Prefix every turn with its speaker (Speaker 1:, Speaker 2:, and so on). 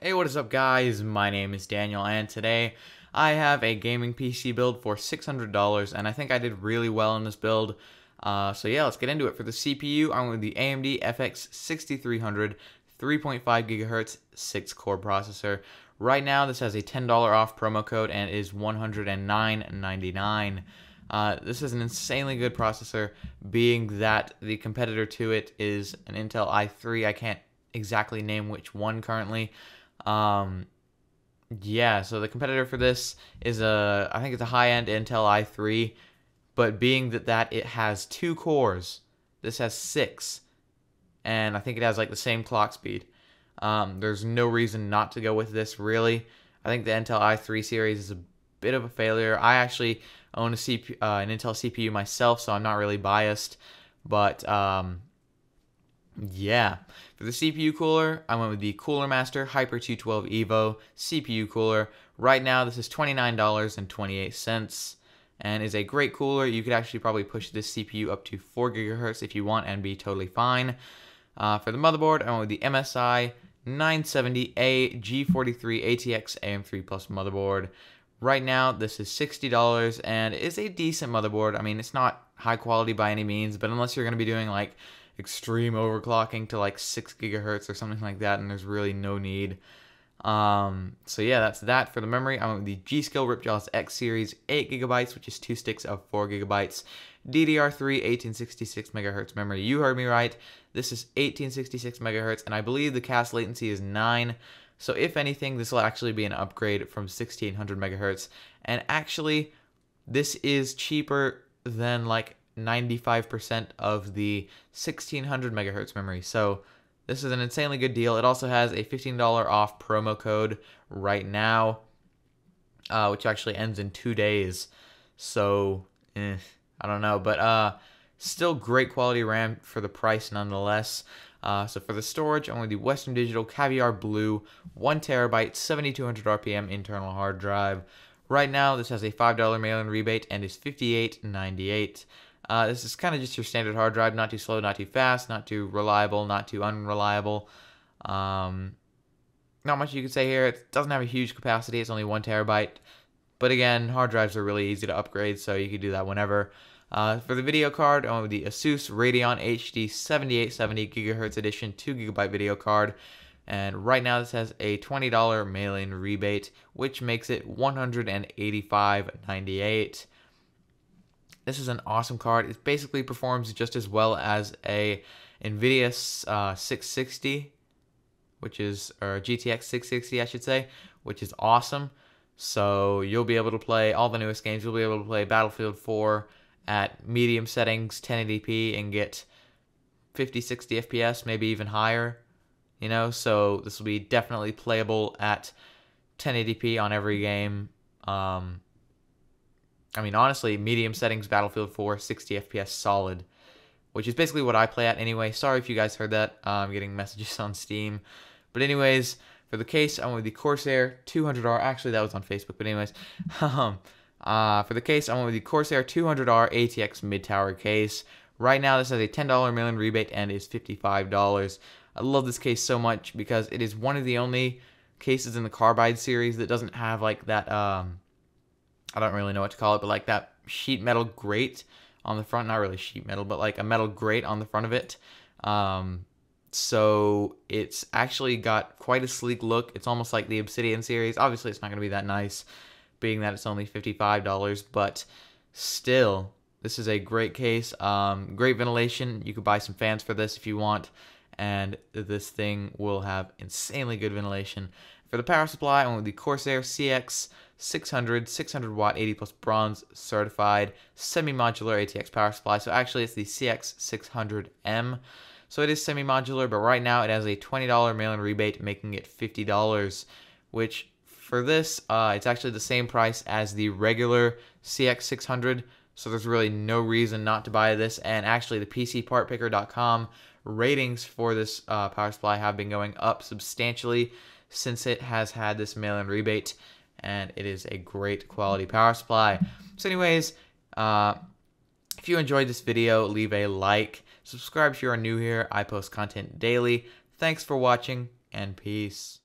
Speaker 1: Hey, what is up guys? My name is Daniel and today I have a gaming PC build for $600 and I think I did really well in this build. Uh, so yeah, let's get into it. For the CPU, I went with the AMD FX 6300 3.5 gigahertz 6 core processor. Right now, this has a $10 off promo code and is $109.99. Uh, this is an insanely good processor, being that the competitor to it is an Intel i3. I can't exactly name which one currently. Um, yeah, so the competitor for this is a, I think it's a high-end Intel i3, but being that that it has two cores, this has six, and I think it has like the same clock speed. Um, there's no reason not to go with this, really. I think the Intel i3 series is a bit of a failure. I actually own a CPU, uh, an Intel CPU myself, so I'm not really biased. But um, yeah, for the CPU cooler, I went with the Cooler Master Hyper 212 Evo CPU cooler. Right now, this is $29.28 and is a great cooler. You could actually probably push this CPU up to 4 gigahertz if you want and be totally fine. Uh, for the motherboard, I went with the MSI 970A G43 ATX AM3 Plus motherboard. Right now, this is $60 and is a decent motherboard. I mean, it's not high quality by any means, but unless you're going to be doing like extreme overclocking to like 6 gigahertz or something like that, and there's really no need. Um, so yeah, that's that for the memory. I went with the G.Skill Ripjaws X series, 8 gigabytes, which is two sticks of 4 gigabytes. DDR3 1866 megahertz memory. You heard me right. This is 1866 megahertz, and I believe the CAS latency is 9. So if anything, this will actually be an upgrade from 1600 megahertz. And actually, this is cheaper than like 95% of the 1600 megahertz memory. So this is an insanely good deal. It also has a $15 off promo code right now, uh, which actually ends in two days. So, eh, I don't know. But uh, still great quality RAM for the price nonetheless. Uh, so for the storage, with the Western Digital Caviar Blue 1 terabyte 7200 RPM internal hard drive. Right now, this has a $5 mail-in rebate and is $58.98. Uh, this is kind of just your standard hard drive, not too slow, not too fast, not too reliable, not too unreliable. Um, not much you could say here. It doesn't have a huge capacity. It's only one terabyte. But again, hard drives are really easy to upgrade, so you can do that whenever. Uh, for the video card, I went with the Asus Radeon HD 7870 GHz edition 2 gigabyte video card. And right now this has a $20 mail-in rebate, which makes it $185.98. This is an awesome card. It basically performs just as well as a NVIDIA uh, 660, which is, or GTX 660, I should say, which is awesome. So you'll be able to play all the newest games. You'll be able to play Battlefield 4, at medium settings 1080p and get 50 60 fps maybe even higher you know? So this will be definitely playable at 1080p on every game. Um i mean honestly medium settings battlefield 4 60 fps solid which is basically what i play at anyway. Sorry if you guys heard that uh, i'm getting messages on steam. But anyways for the case i went with the corsair 200r actually that was on facebook but anyways um uh, for the case, I went with the Corsair 200R ATX mid-tower case. Right now, this has a $10 mail-in rebate and is $55. I love this case so much because it is one of the only cases in the Carbide series that doesn't have like that, um, I don't really know what to call it, but like that sheet metal grate on the front. Not really sheet metal, but like a metal grate on the front of it. Um, so it's actually got quite a sleek look. It's almost like the Obsidian series. Obviously, it's not going to be that nice being that it's only $55, but still, this is a great case. Um, great ventilation. You could buy some fans for this if you want, and this thing will have insanely good ventilation. For the power supply, I went with the Corsair CX 600, 600 watt, 80 plus bronze certified semi-modular ATX power supply. So actually, it's the CX 600M. So it is semi-modular, but right now it has a $20 mail-in rebate, making it $50, which for this, uh, it's actually the same price as the regular CX600, so there's really no reason not to buy this. And actually, the PCPartPicker.com ratings for this uh, power supply have been going up substantially since it has had this mail-in rebate, and it is a great quality power supply. So anyways, uh, If you enjoyed this video, leave a like. Subscribe if you are new here. I post content daily. Thanks for watching, and peace.